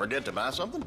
Forget to buy something?